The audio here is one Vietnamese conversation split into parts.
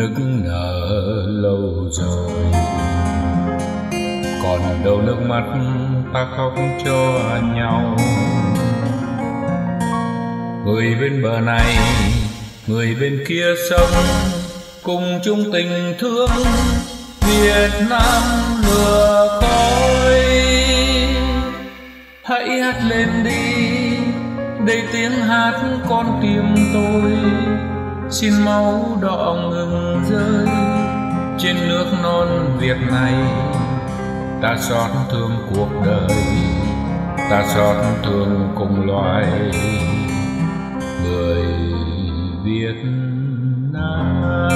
nức nở lâu rồi. Còn đâu nước mắt ta khóc cho nhau. Người bên bờ này, người bên kia sông cùng chung tình thương. Việt Nam lửa khói. Hãy hát lên đi đây tiếng hát con tim tôi xin máu đỏ ngừng rơi. Trên nước non Việt này, ta xót thương cuộc đời, ta xót thương cùng loài người Việt Nam.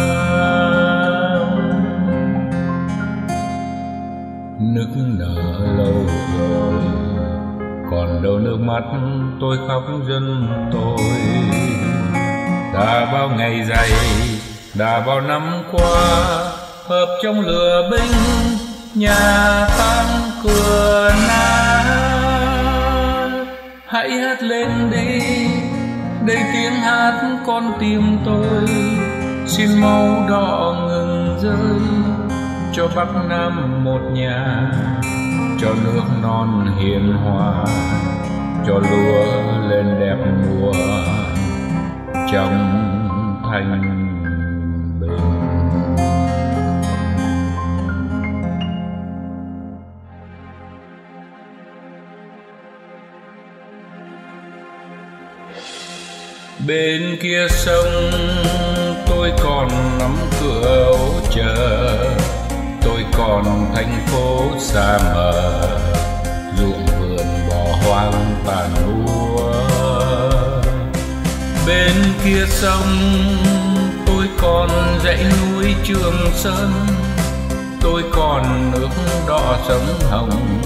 Nức nở lâu rồi, còn đâu nước mắt tôi khóc dân tôi đã bao ngày dày đã bao năm qua, hợp trong lửa binh, nhà tăng cửa nát. Hãy hát lên đi đây tiếng hát con tim tôi. Xin máu đỏ ngừng rơi, cho bắc nam một nhà. Cho nước non hiền hòa, cho lúa lên đẹp mùa trong thanh bình. Bên kia sông, tôi còn nắm cửa ô chờ. Tôi còn thành phố xa mờ ruộng vườn bỏ hoang tàn úa bên kia sông, tôi còn dãy núi trường sơn. Tôi còn nước đỏ sống hồng,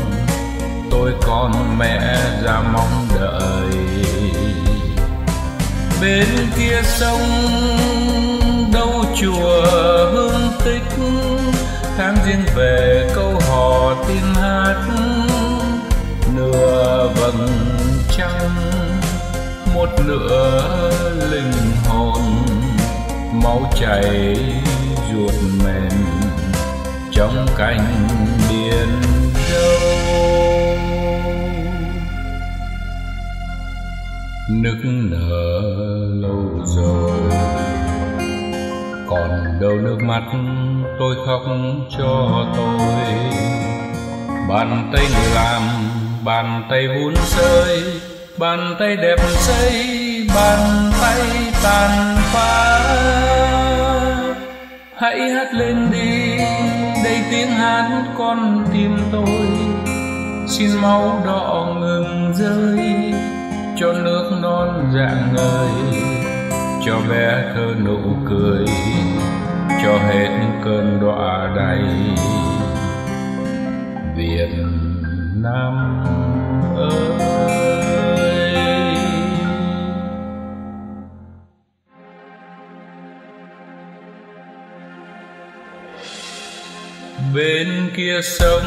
tôi còn mẹ già mong đợi. Bên kia sông, đâu chùa hương tích? Tháng riêng về câu hò tin hát, nửa vầng trăng một nửa linh hồn, máu chảy ruột mềm, trong cánh biển đâu nức nở lâu rồi, còn đâu nước mắt tôi khóc cho tôi. Bàn tay người làm, bàn tay vun sơi bàn tay đẹp xây, bàn tay tàn phá. Hãy hát lên đi, đây tiếng hát con tim tôi. Xin máu đỏ ngừng rơi, cho nước non rạng ngời. Cho bé thơ nụ cười, cho hết cơn đọa đầy Việt Nam. Bên kia sông,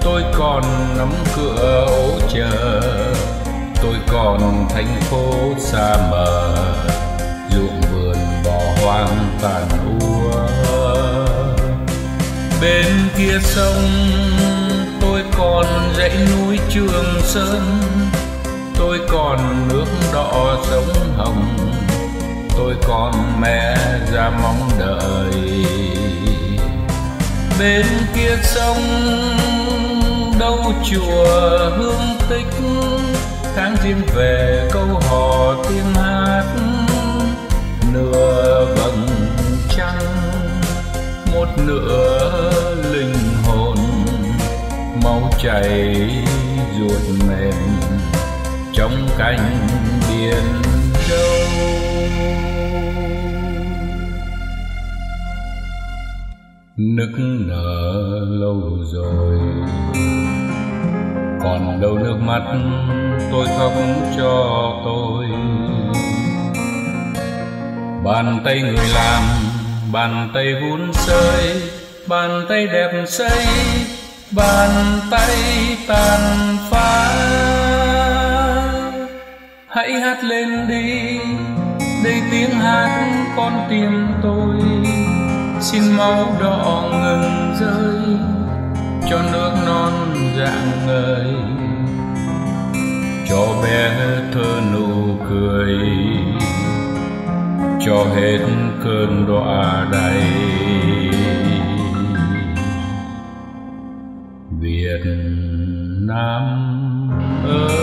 tôi còn nắm cửa ô chờ. Tôi còn thành phố xa mờ, ruộng vườn bỏ hoang tàn úa. Bên kia sông, tôi còn dãy núi trường sơn. Tôi còn nước đỏ sống hồng. Tôi còn mẹ ra mong đợi bên kia sông, đâu chùa hương tích. Tháng chim về câu hò tiếng hát, nửa vầng trăng, một nửa linh hồn máu chảy ruột mềm trong cánh biển đâu nức nở lâu rồi. Còn đâu nước mắt tôi khóc cho tôi. Bàn tay người làm, bàn tay vun sơi, bàn tay đẹp xây bàn tay tàn phá. Hãy hát lên đi, đây tiếng hát con tim tôi xin máu đỏ ngừng rơi, cho nước non dạng người cho bé thơ nụ cười, cho hết cơn đọa đầy Việt Nam ơi.